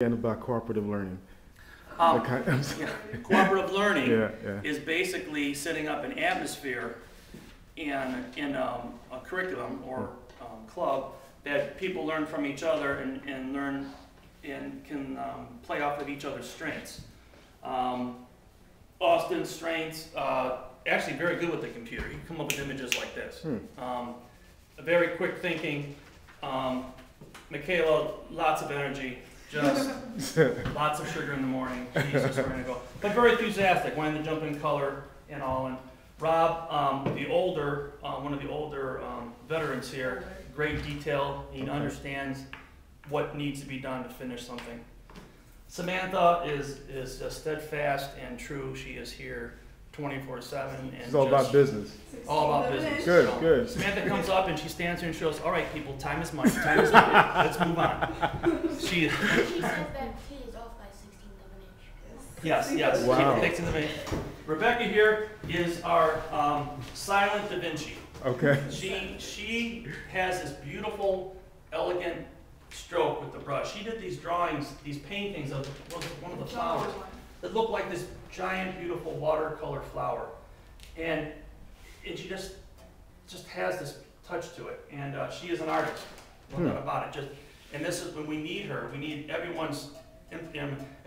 And about cooperative learning. Um, Okay, I'm yeah, Cooperative learning Yeah, yeah. is basically setting up an atmosphere in, in um, a curriculum or um, club that people learn from each other and, and learn and can um, play off of each other's strengths. Um, Austin's strengths, uh, actually very good with the computer. He can come up with images like this. Hmm. Um, very quick thinking. Um, Michaela, lots of energy, just lots of sugar in the morning. Jesus, we're gonna go. But very enthusiastic, wanting to jump in color and all. And Rob, um, the older, uh, one of the older um, veterans here, great detail. He Okay. understands what needs to be done to finish something. Samantha is is steadfast and true. She is here 24/7 and It's all just about business. all about business. Good, So, good. Samantha comes up and she stands here and shows, all right, people, time is money, time is money, let's move on. She, She says that T is off by sixteenth of an inch. yes, yes, Wow. she in the vein. Rebecca here is our um, silent Da Vinci. Okay. She, she has this beautiful, elegant stroke with the brush. She did these drawings, these paintings of one of- one of the flowers that looked like this giant, beautiful watercolor flower. And, and she just, just has this touch to it. And uh, she is an artist, no doubt about it. Just, and this is when we need her. We need everyone's. If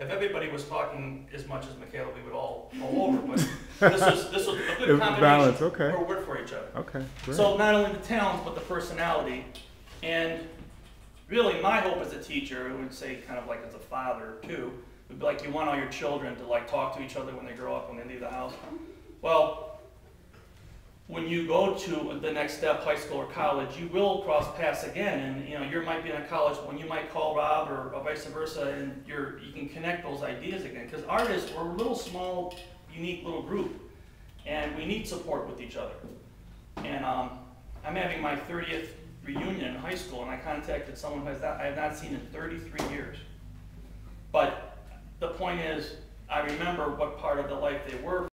everybody was talking as much as Michaela, we would all fall over. But this is this is a good combination. balance, okay. We're work for each other. Okay, great. So not only the talent, but the personality. And really, my hope as a teacher, I would say kind of like as a father too, like you want all your children to like talk to each other when they grow up, when they leave the house. Well, when you go to the next step, high school or college, you will cross paths again, and you know you might be in a college when you might call Rob or, or vice versa, and you're you can connect those ideas again. Because artists, we're a little small, unique little group, and we need support with each other. And um, I'm having my 30th reunion in high school, and I contacted someone who has I have not seen in 33 years. But the point is, I remember what part of the life they were